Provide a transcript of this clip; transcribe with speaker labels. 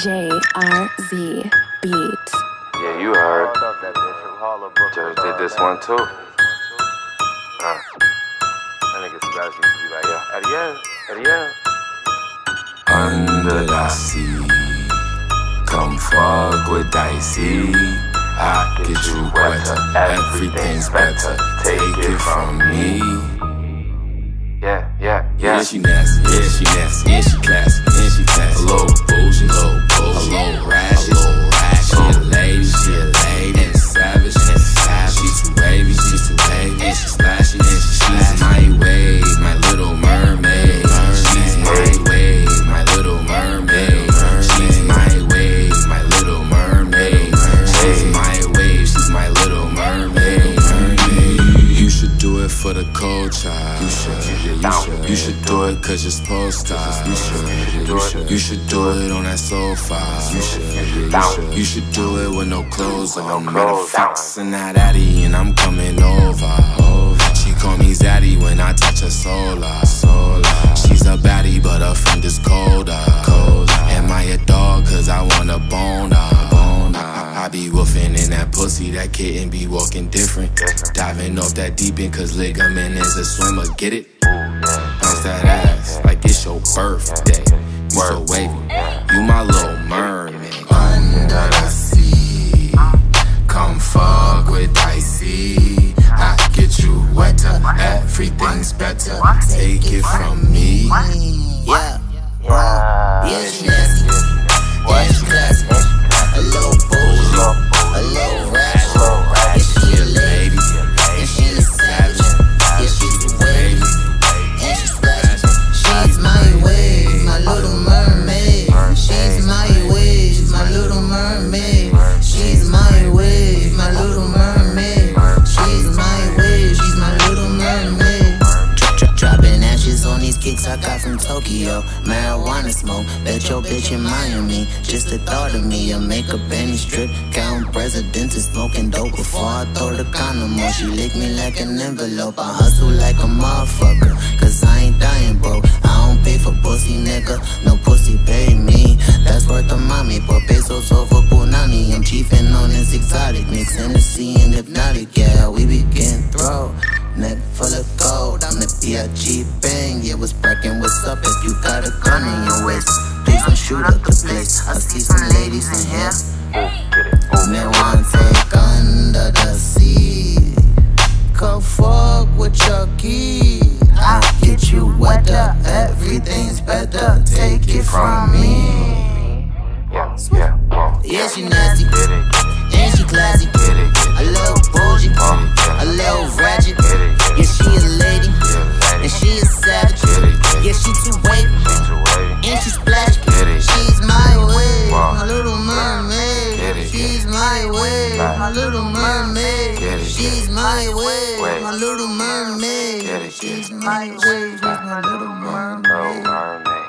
Speaker 1: JRZ Beats.
Speaker 2: Yeah, you heard. Jerry did this one too. Uh, that nigga Sebastian used to be like, yeah, Ariel, Ariel.
Speaker 3: Under the sea, come fuck with Dicey. I get you wetter, everything's better. Take it from me.
Speaker 2: Yeah, yeah,
Speaker 3: Yeah,
Speaker 2: yeah.
Speaker 3: she nasty, yeah, she nasty, yeah, she classy, yeah, she classy. A little bougie, little bougie, a little ratchet, culture. You should, you should. You should do it cause you're supposed to. You should, you should. You should do it on that sofa. You should, you should. Do it with no clothes on. Matter of facts and that addy, and I'm coming over. She call me Zaddy when I touch her solar. She's a baddie, but her friend is colder. Am I a dog? Cause I want a boner. Be woofing in that pussy, that kitten be walking different. Diving off that deep end, cause ligament is a swimmer. Get it? Bounce that ass like it's your birthday. You so wavy, you my little mermaid. Under the sea, come fuck with Dicey. I get you wetter, everything's better. Take it from me.
Speaker 4: Got from Tokyo. Marijuana smoke, bet your bitch in Miami. Just the thought of me, I make a penny strip. Count presidents and smoking dope before I throw the condom on. She lick me like an envelope. I hustle like a motherfucker, cause I ain't dying, bro. I don't pay for pussy, nigga. No pussy pay me. If you got a gun in your waist? Please don't shoot up the place. I see some ladies in here. They wanna take under the sea. Come fuck with Chucky. I get you wetter, everything's better. Take it from me.
Speaker 2: Yeah,
Speaker 4: she too wavy, and she splash.
Speaker 2: Get it.
Speaker 4: She's my
Speaker 2: Wow.
Speaker 4: my little mermaid. She's my
Speaker 2: Right.
Speaker 4: my little mermaid. She's my
Speaker 2: Wait.
Speaker 4: my little mermaid. She's my wave, she's my little mermaid.